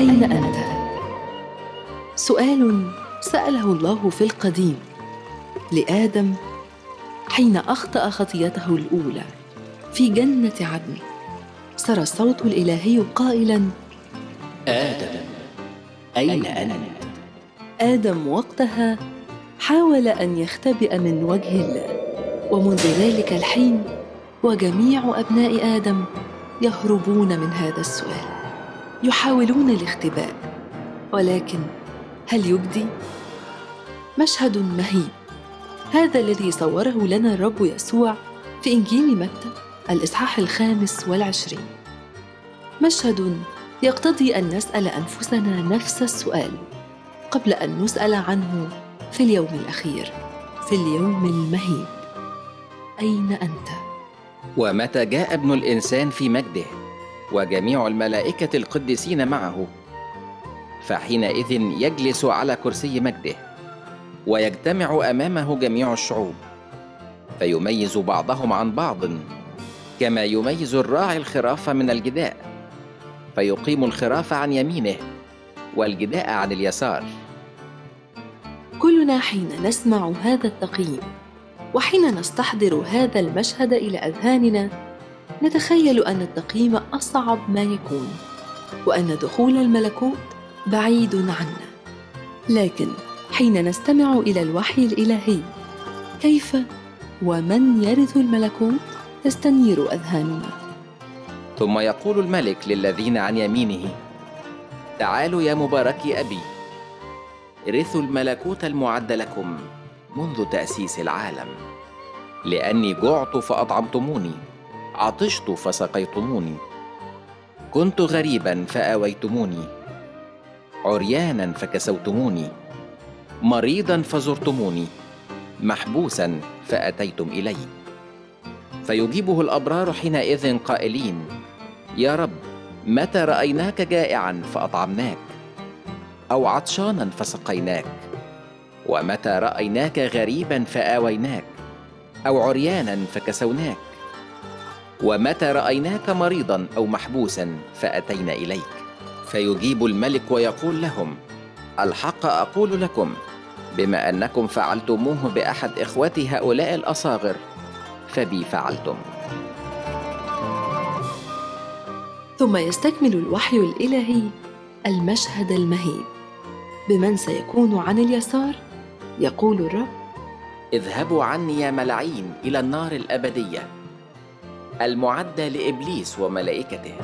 أين أنت؟ سؤال سأله الله في القديم لآدم حين أخطأ خطيته الأولى في جنة عدن سرى الصوت الإلهي قائلا آدم أين أنت؟ آدم وقتها حاول أن يختبئ من وجه الله ومنذ ذلك الحين وجميع أبناء آدم يهربون من هذا السؤال يحاولون الاختباء ولكن هل يجدي؟ مشهد مهيب هذا الذي صوره لنا الرب يسوع في إنجيل متى الإصحاح الخامس والعشرين مشهد يقتضي أن نسأل أنفسنا نفس السؤال قبل أن نسأل عنه في اليوم الأخير في اليوم المهيب أين أنت؟ ومتى جاء ابن الإنسان في مجده وجميع الملائكة القديسين معه. فحينئذ يجلس على كرسي مجده ويجتمع أمامه جميع الشعوب فيميز بعضهم عن بعض كما يميز الراعي الخراف من الجداء فيقيم الخراف عن يمينه والجداء عن اليسار. كلنا حين نسمع هذا التقييم وحين نستحضر هذا المشهد إلى أذهاننا نتخيل أن التقييم أصعب ما يكون وأن دخول الملكوت بعيد عنا. لكن حين نستمع إلى الوحي الإلهي كيف ومن يرث الملكوت؟ تستنير أذهاننا. ثم يقول الملك للذين عن يمينه تعالوا يا مباركي أبي رثوا الملكوت المعد لكم منذ تأسيس العالم لأني جعت فأطعمتموني. عطشت فسقيتموني. كنت غريبا فآويتموني. عريانا فكسوتموني. مريضا فزرتموني. محبوسا فأتيتم إلي. فيجيبه الأبرار حينئذ قائلين يا رب متى رأيناك جائعا فأطعمناك؟ أو عطشانا فسقيناك؟ ومتى رأيناك غريبا فآويناك؟ أو عريانا فكسوناك؟ ومتى رأيناك مريضا أو محبوسا فأتينا إليك. فيجيب الملك ويقول لهم الحق أقول لكم بما أنكم فعلتموه بأحد إخوتي هؤلاء الأصاغر فبي فعلتم. ثم يستكمل الوحي الإلهي المشهد المهيب. بمن سيكون عن اليسار؟ يقول الرب. اذهبوا عني يا ملعين إلى النار الأبدية. المعده لإبليس وملائكته.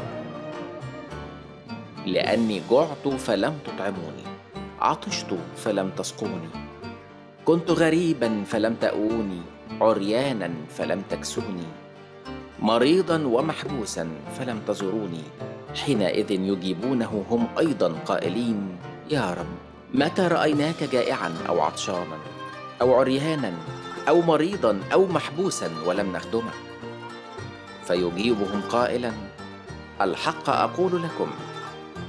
لأني جعت فلم تطعموني. عطشت فلم تسقوني. كنت غريبا فلم تأووني. عريانا فلم تكسوني. مريضا ومحبوسا فلم تزوروني. حينئذ يجيبونه هم أيضا قائلين يا رب متى رأيناك جائعا أو عطشانا؟ أو عريانا؟ أو مريضا أو محبوسا ولم نخدمك؟ فيجيبهم قائلا الحق أقول لكم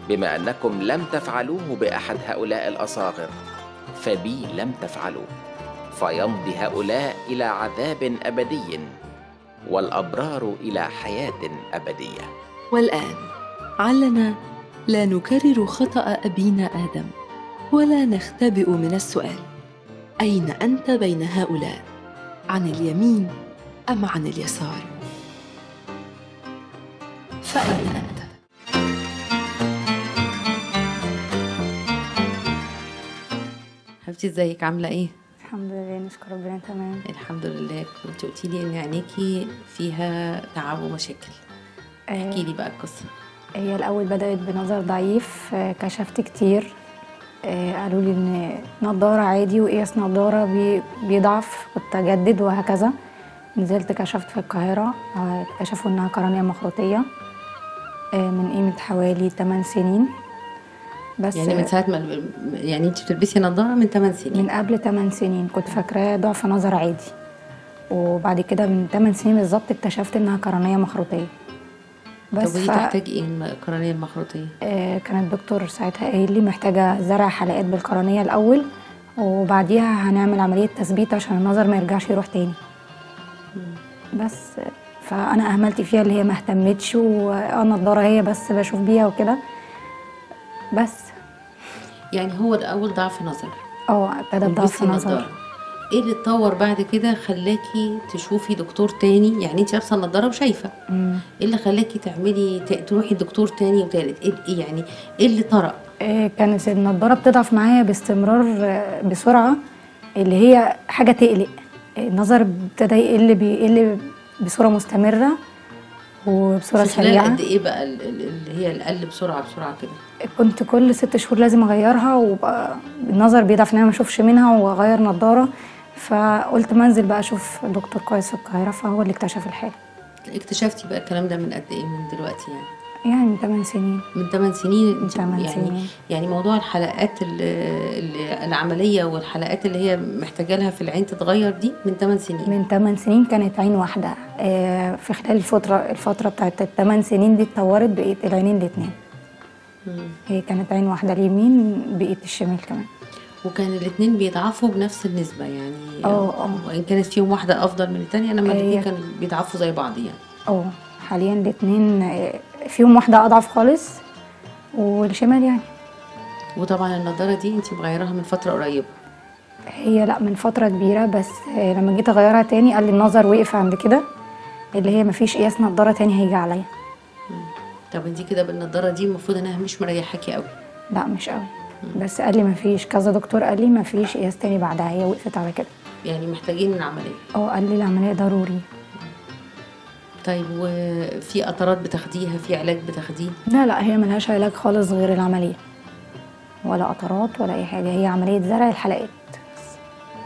بما أنكم لم تفعلوه بأحد هؤلاء الأصاغر فبي لم تفعلوا فيمضي هؤلاء إلى عذاب أبدي والأبرار إلى حياة ابديه والآن علنا لا نكرر خطأ أبينا آدم ولا نختبئ من السؤال أين أنت بين هؤلاء؟ عن اليمين أم عن اليسار؟ فاين انت حبيبتي ازيك؟ عاملة إيه؟ الحمد لله نشكر ربنا تمام. الحمد لله. كنت قلتي لي ان عينيكي فيها تعب ومشاكل. احكي لي بقى القصة. هي الأول بدأت بنظر ضعيف آه، كشفت كتير. آه، قالوا لي إن نضارة عادي وقياس نضارة بي- بيضعف كنت أجدد وهكذا. نزلت كشفت في القاهرة آه، اكتشفوا إنها قرنية مخروطية آه، من قيمة حوالي 8 سنين. بس يعني من ساعة ما يعني انت بتلبسي نظارة من 8 سنين. من قبل 8 سنين. كنت فاكراه ضعف نظر عادي. وبعد كده من 8 سنين بالظبط اكتشفت إنها قرنية مخروطية. طب بس ودي ف... تحتاج إيه الم- القرنيه المخروطيه آه كان الدكتور ساعتها قايل لي محتاجة زرع حلقات بالقرنية الأول وبعديها هنعمل عملية تثبيت عشان النظر ما يرجعش يروح تاني. بس فأنا أهملت فيها اللي هي ما اهتمتش وأنا النضاره هي بس بشوف بيها وكده. بس. يعني هو الأول ضعف نظر. آه ابتدى بضعف ولبستي نظر. إيه اللي اتطور بعد كده خلاكي تشوفي دكتور تاني؟ يعني انت لابسة النضارة وشايفة. إيه اللي خلاكي تعملي تروحي لدكتور تاني وتالت؟ إيه يعني إيه اللي طرق إيه، كانت النضارة بتضعف معايا باستمرار بسرعة اللي هي حاجة تقلق. النظر ابتدى يقل بيقل وبصورة في خلال سريعة. قد إيه بقى ال- ال- اللي هي القل بسرعة بسرعة كده؟ كنت كل ست شهور لازم أغيرها وبقى النظر بيضعف إن أنا ما أشوفش منها وأغير نضاره فقلت ما أنزل بقى أشوف دكتور كويس في القاهرة فهو اللي اكتشف الحاله اكتشفتي بقى الكلام ده من قد إيه من دلوقتي يعني؟ يعني من 8 سنين. من 8 سنين انت تمن يعني سنين. يعني موضوع الحلقات ال- ال- العملية والحلقات اللي هي محتاجة لها في العين تتغير دي من 8 سنين. من 8 سنين كانت عين واحدة. آه، في خلال الفترة الفترة بتاعت الثمان سنين دي اتطورت بقيت العينين الاثنين. هي كانت عين واحدة اليمين بقيت الشمال كمان. وكان الاثنين بيضعفوا بنفس النسبة يعني. آه، آه. وإن كانت فيهم واحدة أفضل من الثانية انما الاثنين كانوا بيضعفوا زي بعض يعني. آه حاليا الاثنين فيهم واحدة أضعف خالص والشمال يعني. وطبعا النضارة دي انت مغيراها من فترة قريبة. هي لأ من فترة كبيرة بس لما جيت أغيرها تاني قال لي النظر وقف عند كده اللي هي مفيش قياس نضارة تاني هيجي عليا. طب انت كده بالنضارة دي المفروض إنها مش مريحاكي قوي لأ مش قوي بس قال لي مفيش. كذا دكتور قال لي مفيش قياس تاني بعدها هي وقفت على كده. يعني محتاجين العملية آه قال لي العملية ضروري. طيب وفي قطرات بتاخديها في علاج بتاخديه؟ لا لا هي ملهاش علاج خالص غير العملية. ولا قطرات ولا أي حاجة هي عملية زرع الحلقات.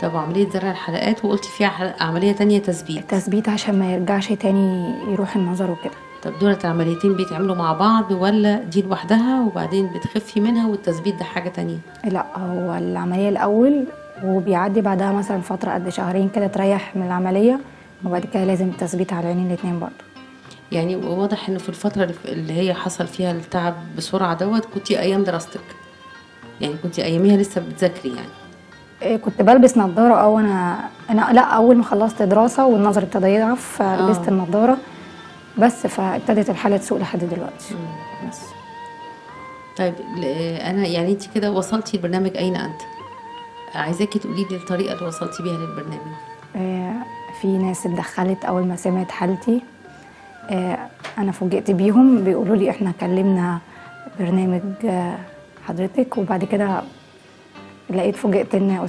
طب عملية زرع الحلقات وقلتي فيها عملية تانية تثبيت. تثبيت عشان ما يرجعش تاني يروح النظر وكده. طب دولت العمليتين بيتعملوا مع بعض ولا دي لوحدها وبعدين بتخفي منها والتثبيت ده حاجة تانية؟ لا هو العملية الأول وبيعدي بعدها مثلا فترة قد شهرين كده تريح من العملية وبعد كده لازم التثبيت على العينين الاتنين برضه. يعني واضح إنه في الفترة اللي- هي حصل فيها التعب بسرعة دوت كنتي أيام دراستك. يعني كنتي أياميها لسه بتذاكري يعني. إيه، كنت بلبس نظارة أو أنا أنا لأ أول ما خلصت دراسة والنظر ابتدى يضعف فلبست آه. النظارة بس فابتدت الحالة تسوق لحد دلوقتي. بس. طيب أنا يعني انت كده وصلتي لبرنامج أين أنت؟ عايزاكي تقولي لي الطريقة اللي وصلتي بيها للبرنامج. آه، في ناس اتدخلت أول ما سمعت حالتي. آه، أنا فوجئت بيهم بيقولوا لي إحنا كلمنا برنامج آه، حضرتك وبعد كده لقيت فوجئت إن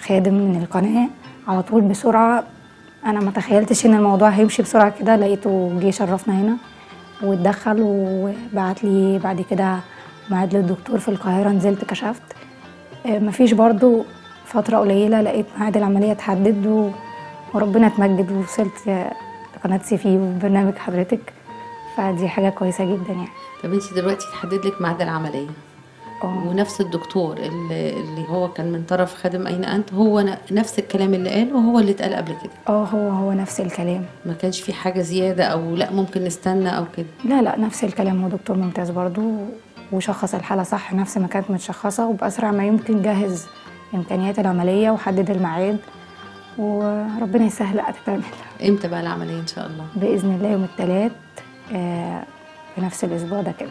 خادم من القناة. على طول بسرعة أنا ما تخيلتش إن الموضوع هيمشي بسرعة كده لقيته جه شرفنا هنا واتدخل وبعت لي بعد كده ميعاد للدكتور في القاهرة نزلت كشفت. آه، مفيش برضو فترة قليلة لقيت ميعاد العملية اتحدد وربنا اتمجد ووصلت لقناة سي في وبرنامج حضرتك فدي حاجة كويسة جدا يعني. طب انت دلوقتي تحدد لك ميعاد العملية. آه. ونفس الدكتور اللي, اللي هو كان من طرف خادم أين أنت هو نفس الكلام اللي قاله وهو اللي اتقال قبل كده؟ آه هو هو نفس الكلام. ما كانش في حاجة زيادة أو لأ ممكن نستنى أو كده؟ لا لا نفس الكلام هو دكتور ممتاز برضو وشخص الحالة صح نفس ما كانت متشخصة وبأسرع ما يمكن جهز إمكانيات العملية وحدد الميعاد. وربنا يسهل لا تتعمل إمتى بقى العملية إن شاء الله؟ بإذن الله يوم الثلاث آه في نفس الأسبوع ده كده.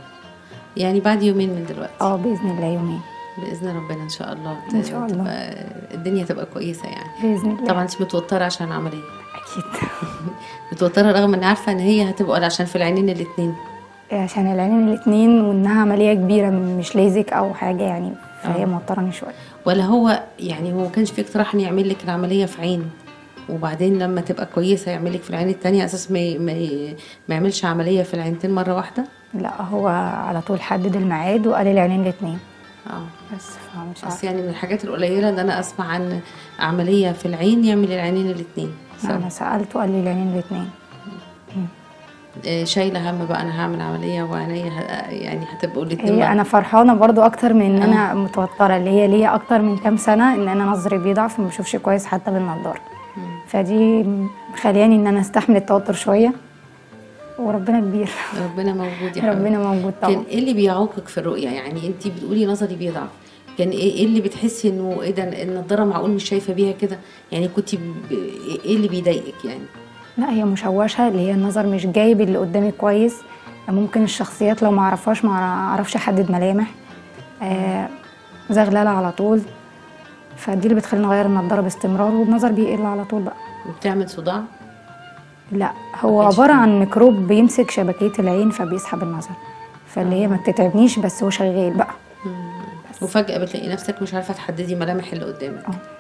يعني بعد يومين من دلوقتي؟ آه بإذن الله يومين. بإذن ربنا إن شاء الله. إن شاء الله. تبقى الدنيا تبقى كويسة يعني. بإذن الله. طبعا انت متوترة عشان العملية. أكيد. متوترة رغم إن عارفة إن هي هتبقى عشان في العينين الاثنين عشان العينين الاتنين وإنها عملية كبيرة مش ليزك أو حاجة يعني فهي آه. موتراني شوية. ولا هو يعني هو ما كانش في اقتراح ان يعمل لك العملية في عين. وبعدين لما تبقى كويسة يعمل لك في العين التانية أساس ما ما, يعملش عملية في العينتين مرة واحدة؟ لا هو على طول حدد الميعاد وقال العينين الاتنين. آه. بس فمش بس عارفة. يعني من الحاجات القليلة إن أنا أسمع عن عملية في العين يعمل العينين الاثنين أنا سألته قال لي العينين الاتنين. شايلة هم بقى أنا هعمل عملية وعينيا يعني هتبقوا الاثنين هي أنا فرحانة برضو أكتر من إن أنا متوترة اللي هي ليا أكتر من كام سنة إن أنا نظري بيضعف وما بشوفش كويس حتى بالنضاره فدي مخلياني إن أنا أستحمل التوتر شوية. وربنا كبير. ربنا موجود يا حبيبي. ربنا موجود كان طبعا إيه اللي بيعوقك في الرؤية؟ يعني أنت بتقولي نظري بيضعف. كان إيه إيه اللي بتحسي إنه إيه ده النضاره معقول مش شايفة بيها كده؟ يعني كنت. إيه اللي بيضايقك يعني؟ لا هي مشوشة اللي هي النظر مش جايب اللي قدامي كويس. ممكن الشخصيات لو ما أعرفهاش ما أعرفش أحدد ملامح. آه زغللة على طول. فدي اللي بتخليني أغير النضاره باستمرار والنظر بيقل على طول بقى. وبتعمل صداع؟ لا هو عبارة. عن ميكروب بيمسك شبكيه العين فبيسحب النظر. فاللي هي ما بتتعبنيش بس هو شغال بقى. وفجأة بتلاقي نفسك مش عارفة تحددي ملامح اللي قدامك. آه.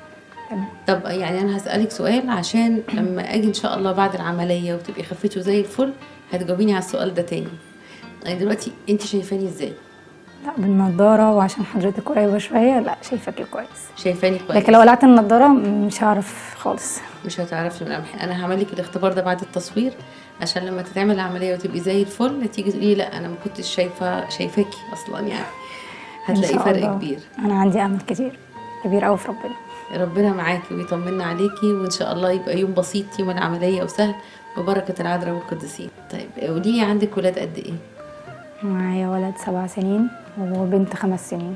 طب يعني أنا هسألك سؤال عشان لما أجي إن شاء الله بعد العملية وتبقي خفيتي وزي الفل هتجاوبيني على السؤال ده تاني. يعني دلوقتي أنت شايفاني إزاي؟ لا بالنضارة وعشان حضرتك قريبة شوية لا شايفاكي كويس. شايفاني كويس. لكن لو قلعت النضارة مش هعرف خالص. مش هتعرفي ملامحي أنا هعمل لك الاختبار ده بعد التصوير عشان لما تتعمل العملية وتبقي زي الفل تيجي تقولي لا أنا ما كنتش شايفة شايفاكي أصلا يعني. هتلاقي فرق. كبير. أنا عندي أمل كتير كبير قوي في ربنا. ربنا معاكي ويطمنا عليكي وإن شاء الله يبقى يوم بسيط يوم العملية وسهل ببركة العذراء والقديسين. طيب قولي لي عندك ولاد قد إيه؟ معايا ولد سبع سنين وبنت خمس سنين.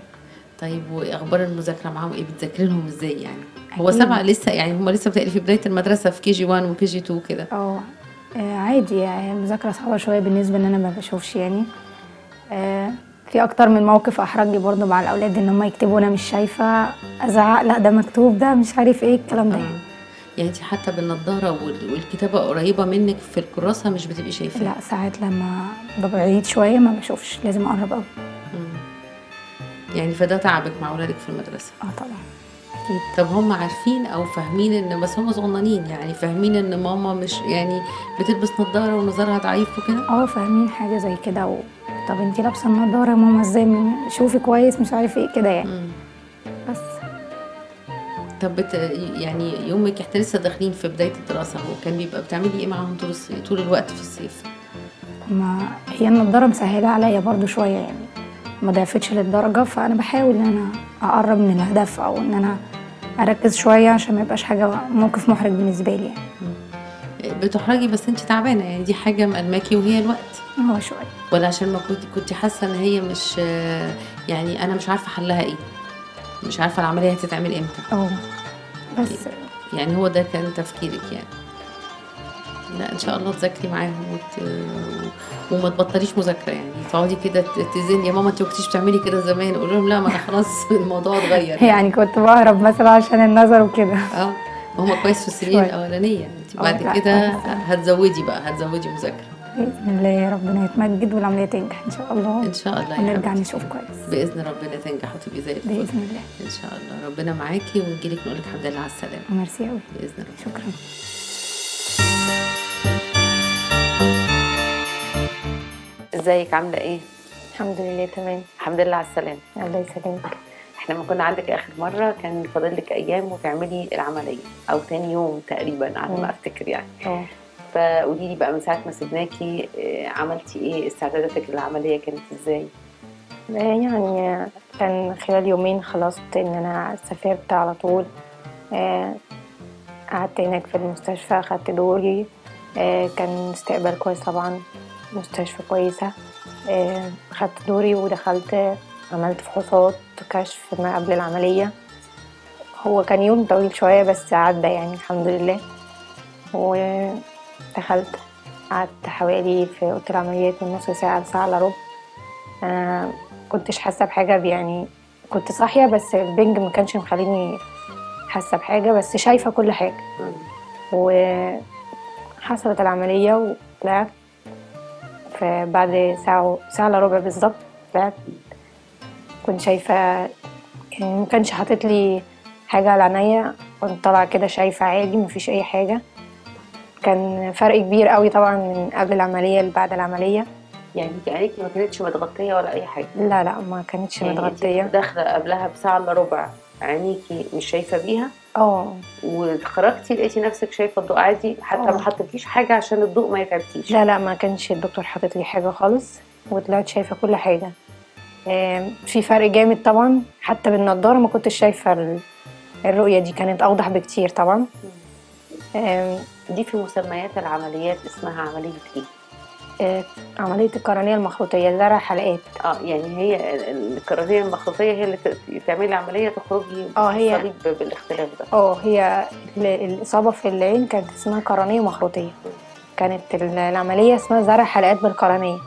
طيب وأخبار المذاكرة معاهم إيه؟ بتذاكري لهم إزاي يعني؟ هو أكيد. سبعة لسه؟ يعني هم لسه بتقلي في بداية المدرسة في كي جي 1 وكي جي 2 كده آه عادي يعني المذاكرة صعبة شوية بالنسبة إن أنا ما بشوفش يعني. آه، في أكتر من موقف احرجني برضه مع الأولاد إن هم يكتبوا أنا مش شايفة أزعق لأ ده مكتوب ده مش عارف إيه الكلام ده. يعني. يعني انت حتى بالنضارة وال- والكتابة قريبة منك في الكراسة مش بتبقي شايفاها؟ لأ ساعات لما ببقى بعيد شوية ما بشوفش لازم أقرب قوي يعني فده تعبك مع اولادك في المدرسة؟ آه طبعا. أكيد. طب هم عارفين أو فاهمين إن بس هم صغننين يعني فاهمين إن ماما مش يعني بتلبس نضارة ونظرها ضعيف وكده؟ آه فاهمين حاجة زي كده و... طب انتي لابسة النضارة يا ماما إزاي شوفي كويس مش عارف إيه كده يعني. مم. بس. طب بت... يعني يومك إحنا لسه داخلين في بداية الدراسة هو كان بيبقى بتعملي إيه معاهم طول الصيف طول الوقت في الصيف؟ ما هي النضارة مسهلة عليا برضو شوية يعني. ما ضعفتش للدرجة فأنا بحاول إن أنا أقرب من الهدف أو إن أنا أركز شوية عشان ما يبقاش حاجة موقف محرج بالنسبة لي يعني. بتحرجي بس انت تعبانة يعني دي حاجة مقلماكي وهي الوقت. هو شوية. ولا عشان ما كنت كنت حاسة إن هي مش يعني أنا مش عارفة حلها إيه. مش عارفة العملية هتتعمل إمتى. آه بس يعني هو ده كان تفكيرك يعني. لا إن شاء الله تذاكري معاهم وت... وما تبطليش مذاكرة يعني. تقعدي كده تزني. يا ماما انت ما كنتيش بتعملي كده زمان. أقول لهم لا ما أنا خلاص الموضوع اتغير. يعني كنت بهرب مثلا عشان النظر وكده. آه. هما كويس في السنين. الأولانية. انت آه، بعد كده. هتزودي بقى هتزودي مذاكرة. بإذن الله ربنا يتمجد والعملية تنجح إن شاء الله. إن شاء الله يا ونرجع. نشوف كويس. بإذن ربنا تنجح وتبقي زي الفل. بإذن الله. إن شاء الله. ربنا معاكي ونجيلك نقول لك الحمد لله على السلامة. ميرسي أوي. بإذن الله شكرا. إزيك؟ عاملة إيه؟ الحمد لله تمام. الحمد لله على السلامة. الله يسلمك. إحنا لما كنا عندك آخر مرة كان فاضل لك أيام وتعملي العملية. أو تاني يوم تقريبا على. ما أفتكر يعني. آه. فقولي لي بقى من ساعة ما سيبناكي آه، عملتي إيه؟ استعداداتك للعمليه كانت إزاي؟ يعني كان خلال يومين خلصت إن أنا سافرت على طول آه، قعدت هناك في المستشفى أخدت دوري آه، كان استقبال كويس طبعا مستشفى كويسة آه، أخدت دوري ودخلت عملت فحوصات كشف ما قبل العملية. هو كان يوم طويل شوية بس عدى يعني الحمد لله. ودخلت قعدت حوالي في أوضة العمليات من نص ساعة لساعة إلا ربع. أنا كنتش حاسة بحاجة يعني كنت صاحية بس البنج ما كانش مخليني حاسة بحاجة بس شايفة كل حاجة. وحصلت العملية وطلعت فبعد ساعة ساعة إلا ربع بالظبط طلعت كنت شايفة يعني ما كانش حاطط لي حاجة على عينيا. كنت طالعة كده شايفة عادي مفيش أي حاجة. كان فرق كبير قوي طبعا من قبل العملية لبعد العملية. يعني انت عينيكي ما كانتش متغطية ولا أي حاجة؟ لا لا ما كانتش يعني أنت متغطية. داخلة قبلها بساعة إلا ربع عينيكي مش شايفة بيها؟ آه وخرجتي لقيتي نفسك شايفة الضوء عادي حتى آه. ما حطيتيش حاجة عشان الضوء ما يتعبكيش لا لا ما كانش الدكتور حاطط لي حاجة خالص وطلعت شايفة كل حاجة. آم، في فرق جامد طبعا حتى بالنضارة ما كنتش شايفة ال- الرؤية دي كانت أوضح بكتير طبعا. دي في مسميات العمليات اسمها عملية إيه؟ آه، عملية القرنية المخروطية زرع حلقات آه يعني هي ال- ال- الكرارية المخروطية هي اللي تعملي عملية تخرجي آه، هي- بالاختلاف ده. آه هي ال- الإصابة في العين كانت اسمها قرنية مخروطية كانت ال- العملية اسمها زرع حلقات بالقرنية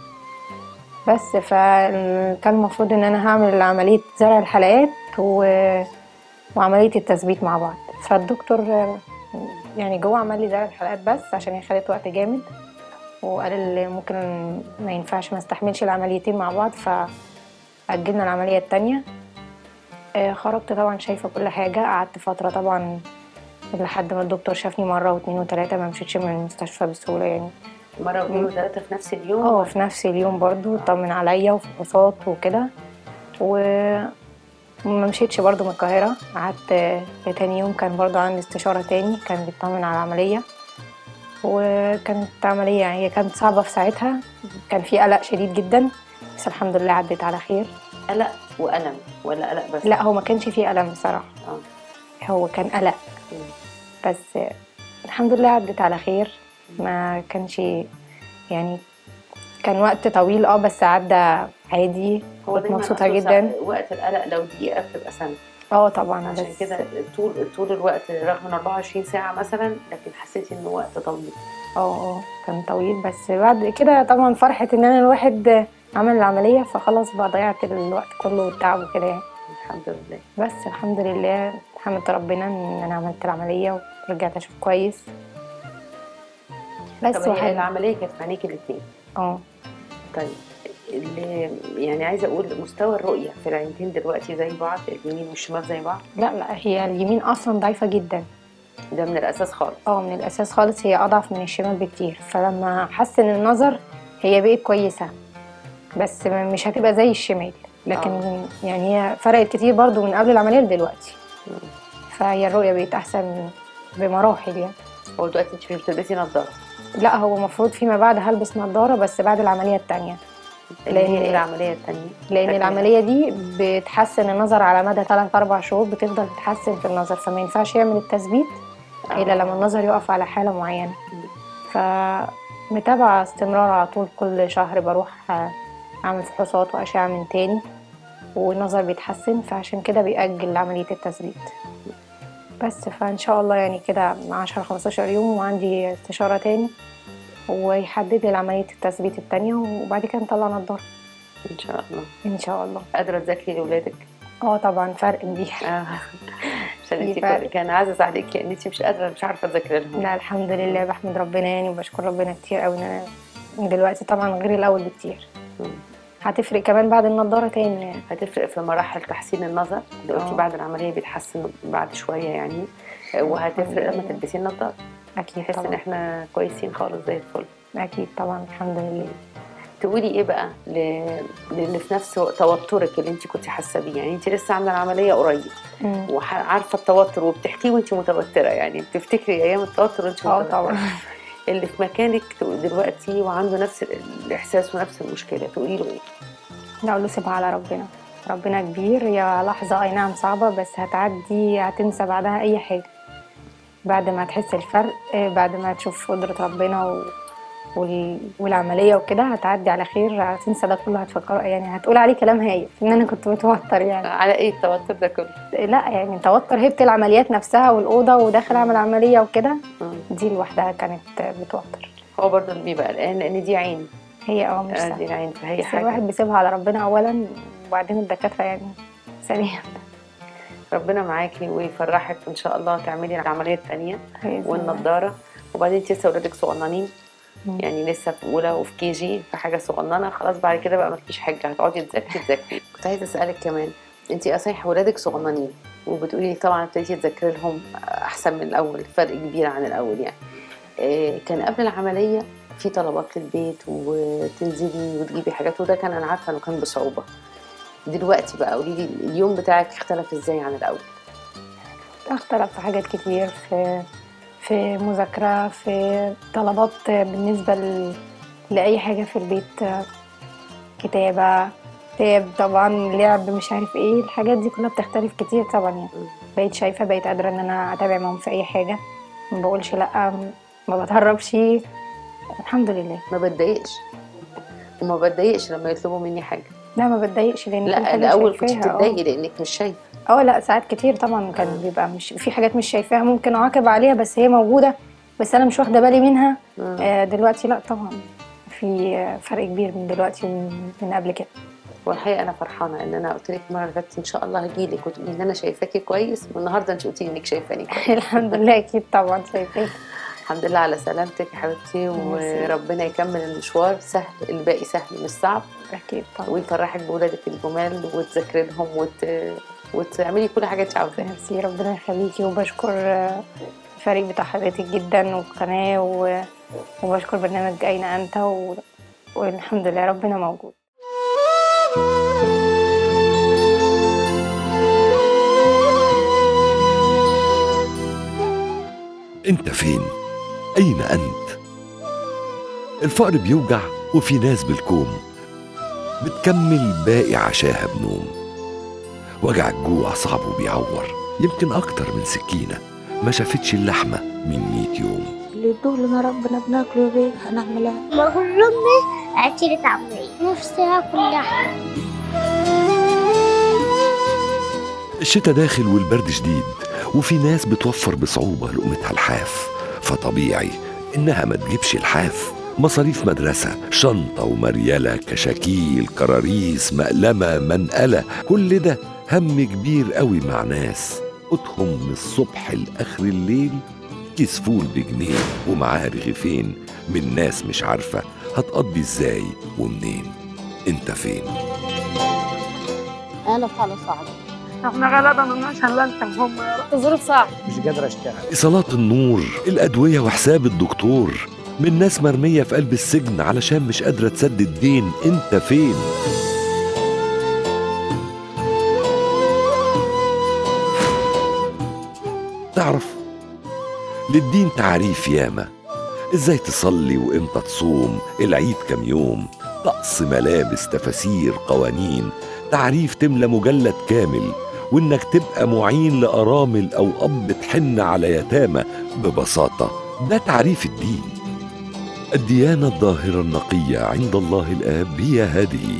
بس فكان المفروض إن أنا هعمل عملية زرع الحلقات و... وعملية التثبيت مع بعض. فالدكتور يعني جوه عمل لي زرع الحلقات بس عشان هي خدت وقت جامد. وقال اللي ممكن ما ينفعش ما استحملش العمليتين مع بعض فأجلنا العملية التانية. آه، خرجت طبعا شايفة كل حاجة. قعدت فترة طبعا لحد ما الدكتور شافني مرة واتنين وتلاتة ما مشيتش من المستشفى بسهولة يعني. مرة واثنين وثلاثه في نفس اليوم؟ آه في نفس اليوم برضو طمن عليا وفحوصات وكده. وما مشيتش برضو من القاهرة. قعدت آه، تاني يوم كان برضو عندي استشارة تاني كان بيطمن على العملية. وكانت عملية يعني هي كانت صعبة في ساعتها. كان في قلق شديد جدا بس الحمد لله عدت على خير. قلق وألم ولا قلق بس؟ لا هو ما كانش فيه ألم بصراحة. آه. هو كان قلق. بس آه، الحمد لله عدت على خير. ما كانش يعني كان وقت طويل آه بس عدى عادي. هو أصله جدا. وقت القلق لو دقيقة بتبقى سنة. آه طبعا عشان بس كده طول طول الوقت رغم من 24 ساعة مثلا لكن حسيتي إنه وقت طويل. آه آه كان طويل. بس بعد كده طبعا فرحة إن أنا الواحد عمل العملية فخلاص بقى ضيعت الوقت كله والتعب وكده يعني. الحمد لله. بس الحمد لله حمدت ربنا إن أنا عملت العملية ورجعت أشوف كويس. بس طب العملية كانت في عينيك الاثنين آه. طيب. اللي يعني عايزة أقول مستوى الرؤية في العينتين دلوقتي زي بعض اليمين والشمال زي بعض. لا لا هي اليمين أصلا ضعيفة جدا. ده من الأساس خالص. آه من الأساس خالص هي أضعف من الشمال بكتير. فلما حسن النظر هي بقت كويسة بس مش هتبقى زي الشمال. لكن آه. يعني هي فرقت كتير برضو من قبل العملية لدلوقتي. فهي الرؤية بقت أحسن بمراحل يعني. هو دلوقتي انت مش بتلبسي نظارة؟ لا هو المفروض فيما بعد هلبس نظارة بس بعد العملية التانية. هي العملية الثانية لأن العملية دي بتحسن النظر على مدى 3 4 شهور بتفضل تتحسن في النظر فما ينفعش يعمل التثبيت إلا لما النظر يقف على حالة معينة. فمتابعه استمرار على طول كل شهر بروح أعمل فحوصات وأشعة من تاني والنظر بيتحسن فعشان كده بيأجل عملية التثبيت. بس فإن شاء الله يعني كده 10 15 يوم وعندي استشارة تاني. ويحدد لي عملية التثبيت التانية وبعد كده نطلع نضاره إن شاء الله. إن شاء الله. قادرة تذاكري لاولادك آه طبعا فرق كبير. آه. عشان انت. كان عازز عليكي ان انت مش قادرة مش عارفة تذاكري لهم. لا الحمد لله بحمد ربنا يعني وبشكر ربنا كتير قوي إن أنا دلوقتي طبعا غير الأول بكتير. هتفرق كمان بعد النضارة تاني يعني. هتفرق في مراحل تحسين النظر. اللي قلتي آه. بعد العملية بيتحسن بعد شوية يعني. وهتفرق لما تلبسي النضاره أكيد تحس إن طبعا. إحنا كويسين خالص زي الفل. أكيد طبعا الحمد لله. تقولي إيه بقى ل- للي في نفس توترك اللي أنت كنت حاسة بيه؟ يعني أنت لسه عاملة العملية قريب. وعارفة التوتر وبتحكيه وأنت متوترة. يعني بتفتكري أيام التوتر وأنت آه متوترة. طبعا اللي في مكانك دلوقتي وعنده نفس الإحساس ونفس المشكلة. تقولي له إيه؟ لا له سيبها على ربنا. ربنا كبير. هي لحظة أي نعم صعبة بس هتعدي هتنسى بعدها أي حاجة. بعد ما تحس الفرق آه، بعد ما تشوف قدرة ربنا و... وال... والعملية وكده هتعدي على خير. هتنسى ده كله هتفكر يعني هتقول عليه كلام هايف إن أنا كنت متوتر يعني. على إيه التوتر ده كله؟ لا يعني توتر هبت العمليات نفسها والأوضة وداخل اعمل عمليه وكده. دي لوحدها كانت بتوتر. هو برضه بيبقى قلقان لأن دي عين. هي آه مش آه، سهله دي العين فهي بس حاجة. الواحد بيسيبها على ربنا اولا وبعدين الدكاترة يعني سريع ربنا معاكي ويفرحك وان شاء الله تعملي العملية الثانية. والنضارة. وبعدين انت لسه اولادك صغننين. يعني لسه في أولى وفي كي جي في حاجة صغننة. خلاص بعد كده بقى مفيش حاجة. هتقعدي تذاكري تذاكري. كنت عايزة أسألك كمان انت صحيح ولادك صغننين وبتقولي لي طبعا ابتديتي تذاكري لهم أحسن من الأول فرق كبير عن الأول يعني. إيه كان قبل العملية في طلبات للبيت وتنزلي وتجيبي حاجات وده كان أنا عارفة إنه كان بصعوبة. دلوقتي بقى. قولي لي اليوم بتاعك اختلف إزاي عن الأول؟ اختلف في حاجات كتير في في مذاكرة في طلبات بالنسبة ل... لأي حاجة في البيت. كتابة كتاب طبعا لعب مش عارف إيه. الحاجات دي كلها بتختلف كتير طبعا. يعني بقيت شايفة بقيت قادرة إن أنا أتابع معاهم في أي حاجة. ما بقولش لأ ما بتهربش. الحمد لله. ما بتضايقش؟ وما بتضايقش لما يطلبوا مني حاجة. لا ما بتضايقش لأن لا الأول كنت آه. بتضايقي لأنك مش شايفة. آه لا ساعات كتير طبعا كان بيبقى مش في حاجات مش شايفاها ممكن أعاقب عليها بس هي موجودة بس أنا مش واخدة بالي منها. مم. آه دلوقتي لا طبعا في فرق كبير من دلوقتي من قبل كده. والحقيقة أنا فرحانة إن أنا قلت لك المرة اللي فاتت إن شاء الله هجي لك وتقولي ان أنا شايفاكي كويس والنهاردة أنت قلتي إنك شايفاني كويس. الحمد لله أكيد طبعا شايفاك الحمد لله على سلامتك يا حبيبتي. وربنا يكمل المشوار سهل الباقي سهل مش صعب. أكيد طبعا. ويفرحك بولادك الجمال وتذاكري لهم وت... وتعملي كل حاجة انت عاوزاها. ميرسي ربنا يخليكي وبشكر الفريق بتاع حضرتك جدا والقناة و- وبشكر برنامج أين أنت و... والحمد لله ربنا موجود. أنت فين؟ أين أنت؟ الفقر بيوجع وفي ناس بالكوم. بتكمل باقي عشاها بنوم. وجع الجوع صعب وبيعور. يمكن أكتر من سكينة. ما شافتش اللحمة من مية يوم. اللي يدوه لنا ربنا بناكله بيه. هنعملها. بقول لأمي هاتي لي طعمية نفسي آكل لحمة. الشتا داخل والبرد شديد وفي ناس بتوفر بصعوبة لقمتها الحاف. فطبيعي إنها ما تجيبش الحاف. مصاريف مدرسة شنطة ومريلة كشاكيل كراريس مقلمة منقلة كل ده هم كبير قوي مع ناس. قوتهم من الصبح لآخر الليل كيس فول بجنيه ومعاه رغيفين من ناس مش عارفة هتقضي إزاي ومنين. أنت فين؟ أنا في حالة صعبة. إحنا غلابة مالناش الا انت هم يا رب الظروف صعبة. مش قادر أشتغل. إيصالات النور الأدوية وحساب الدكتور. من ناس مرمية في قلب السجن علشان مش قادرة تسدد دين أنت فين؟ تعرف للدين تعريف ياما. إزاي تصلي وإمتى تصوم؟ العيد كام يوم؟ طقس ملابس تفاسير قوانين. تعريف تملى مجلد كامل. وإنك تبقى معين لأرامل أو أب تحن على يتامى ببساطة. ده تعريف الدين. الديانة الظاهرة النقية عند الله الآب هي هذه.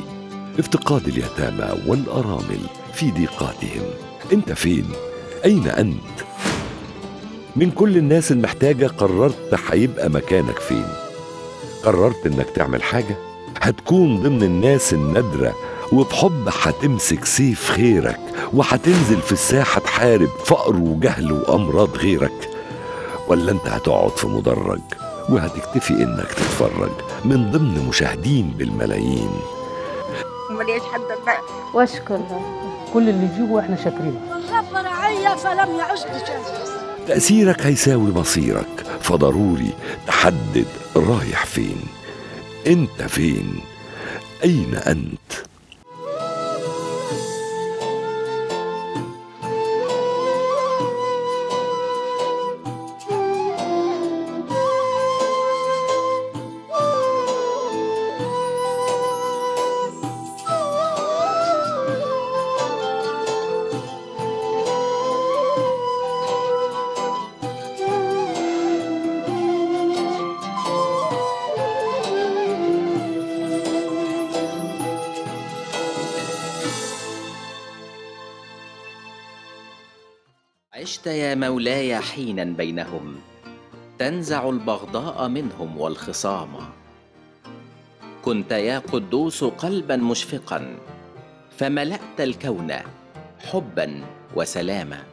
افتقاد اليتامى والأرامل في ضيقاتهم. أنت فين؟ أين أنت؟ من كل الناس المحتاجة قررت هيبقى مكانك فين. قررت إنك تعمل حاجة؟ هتكون ضمن الناس النادرة وبحب هتمسك سيف خيرك وهتنزل في الساحة تحارب فقر وجهل وأمراض غيرك. ولا أنت هتقعد في مدرج وهتكتفي إنك تتفرج من ضمن مشاهدين بالملايين. مليش حد بقى. واشكر كل اللي يجيبه إحنا شاكرين رعية فلم يعش بشيء تأثيرك هيساوي مصيرك فضروري تحدد رايح فين. أنت فين؟ أين أنت؟ حينا بينهم تنزع البغضاء منهم والخصام. كنت يا قدوس قلبا مشفقا فملأت الكون حبا وسلاما.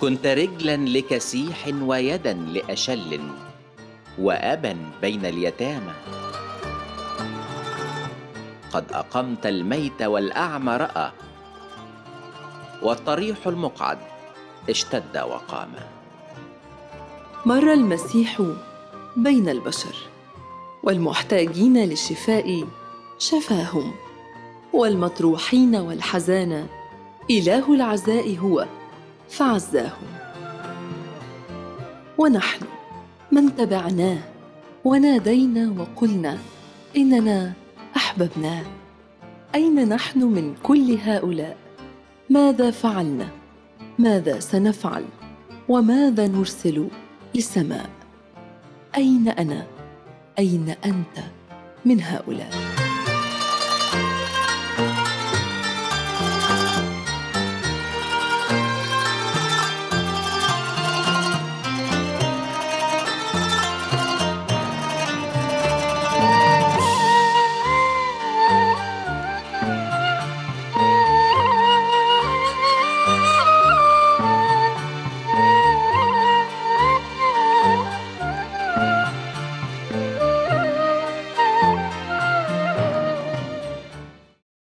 كنت رجلا لكسيح ويدا لأشل وأبا بين اليتامى. قد أقمت الميت والأعمى رأى والطريح المقعد اشتد وقام. مر المسيح بين البشر والمحتاجين للشفاء شفاهم والمطروحين والحزانى إله العزاء هو فعزاهم. ونحن من تبعناه ونادينا وقلنا إننا أحببناه. أين نحن من كل هؤلاء؟ ماذا فعلنا؟ ماذا سنفعل؟ وماذا نرسل؟ للسماء. أين أنا؟ أين أنت من هؤلاء؟